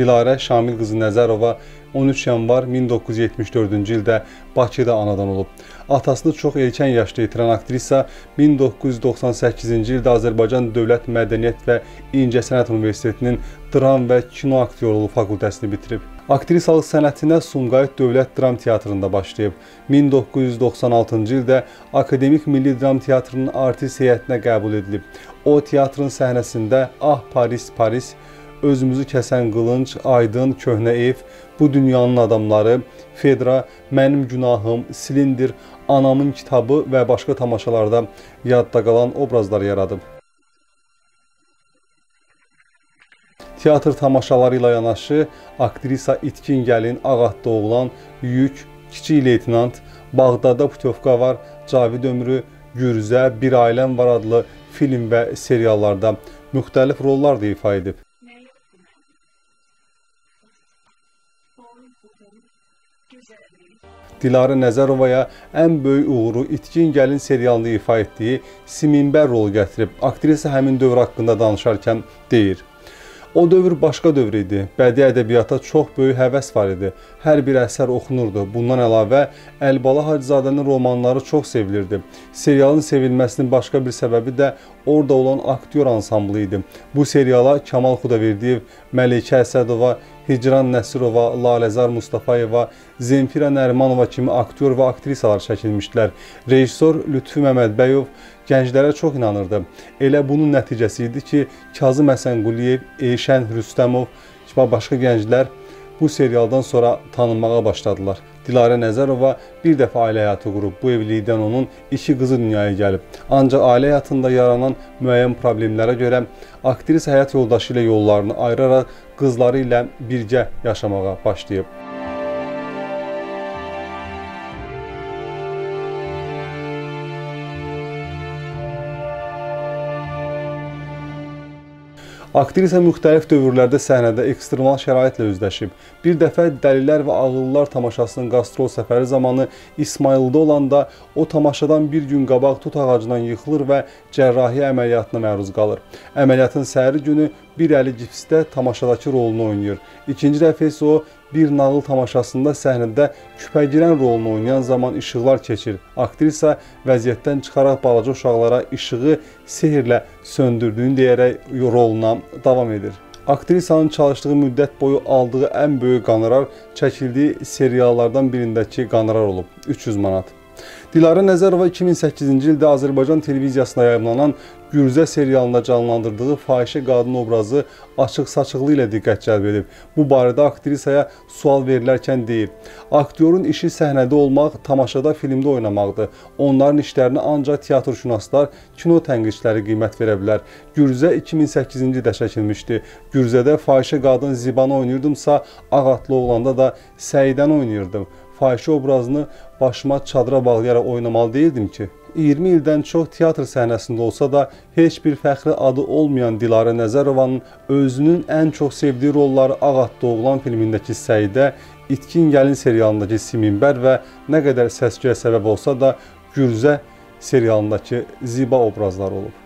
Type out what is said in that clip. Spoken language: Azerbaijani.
Dilarə Şamil qızı Nəzərova 13 yanvar 1974-cü ildə Bakıda anadan olub. Atasını çox erkən yaşda itirən aktrisa 1998-ci ildə Azərbaycan Dövlət Mədəniyyət və İncəsənət Universitetinin dram və kino aktyorluğu fakültəsini bitirib. Aktrisalıq sənətinə Sumqayıt Dövlət Dram Teatrında başlayıb. 1996-cı ildə Akademik Milli Dram Teatrının artist heyətinə qəbul edilib. O teatrın səhnəsində Ah Paris Paris Özümüzü kəsən qılınc, aydın, köhnə ev, bu dünyanın adamları, Fedra, mənim günahım, Silindir, anamın kitabı və başqa tamaşalarda yadda qalan obrazlar yaradıb. Teatr tamaşaları ilə yanaşı aktrisa İtkin Gəlin, Ağatda oğlan, Yük, Kiçik Leytinant, Bağdada Putyovka var, Cavid Ömrü, Gürzə, Bir ailəm var adlı film və seriallarda müxtəlif rollar da ifa edib. Dilarə Nəzərovaya ən böyük uğuru İtkin Gəlin serialında ifa etdiyi Siminbər rolu gətirib. Aktrisa həmin dövr haqqında danışarkən deyir. O dövr başqa dövr idi. Bədii ədəbiyyata çox böyük həvəs var idi. Hər bir əsər oxunurdu. Bundan əlavə Əlibala Hacızadənin romanları çox sevilirdi. Serialın sevilməsinin başqa bir səbəbi də orada olan aktyor ansamblı idi. Bu seriala Kamal Xudaverdiyev, Məlikə Əsədova, Hicran Nəsirova, Laləzar Mustafayeva, Zemfira Nərimanova kimi aktyor və aktrisalar çəkilmişdilər. Rejissor Lütfü Məmmədbəyov gənclərə çox inanırdı. Elə bunun nəticəsi idi ki, Kazım Həsənquliyev, Eyşən Rüstəmov və başqa gənclər bu serialdan sonra tanınmağa başladılar. Dilarə Nəzərova bir dəfə ailə həyatı qurub. Bu evlilikdən onun iki qızı dünyaya gəlib. Ancaq ailə həyatında yaranan müəyyən problemlərə görə aktrisa həyat yoldaşı ilə yollarını ayıraraq qızları ilə birgə yaşamağa başlayıb. Aktrisa müxtəlif dövrlərdə səhnədə ekstremal şəraitlə üzləşib. Bir dəfə Dəlilər və Ağıllılar tamaşasının qastrol səfəri zamanı İsmaildə olanda o tamaşadan bir gün qabaq tut ağacından yıxılır və cərrahi əməliyyatına məruz qalır. Əməliyyatın səhəri günü bir əli gipsdə tamaşadakı rolunu oynayır. İkinci dəfə isə o bir nağıl tamaşasında səhnədə küpəgirən rolunu oynayan zaman işıqlar keçir. Aktrisa vəziyyətdən çıxaraq balaca uşaqlara işığı sehirlə söndürdüyünü deyərək roluna davam edir. Aktrisanın çalışdığı müddət boyu aldığı ən böyük qonorar çəkildiyi seriallardan birindəki qonorar olub 300 manat. Dilarə Nəzərova 2008-ci ildə Azərbaycan televiziyasında yayımlanan Gürzə serialında canlandırdığı fahişə qadın obrazı açıq-saçıqlı ilə diqqət cəlb edib. Bu barədə aktrisaya sual verilərkən deyib. Aktyorun işi səhnədə olmaq, tamaşada, filmdə oynamaqdır. Onların işlərini ancaq teatrşünaslar, kino tənqidçiləri qiymət verə bilər. Gürzə 2008-ci ildə çəkilmişdi. Gürzədə fahişə qadın Zibanı oynayırdımsa, Ağatlı oğlanda da Səidən oynayırdım fahişə obrazını başıma çadıra bağlayaraq oynamalı deyildim ki. 20 ildən çox teatr səhnəsində olsa da heç bir fəxri adı olmayan Dilarə Nəzərovanın özünün ən çox sevdiyi rolları Ağatda oğlan filmindəki Səidə, İtkin Gəlin serialındakı Siminbər və nə qədər səs-küyə səbəb olsa da Gürzə serialındakı Ziba obrazları olub.